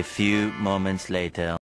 A few moments later.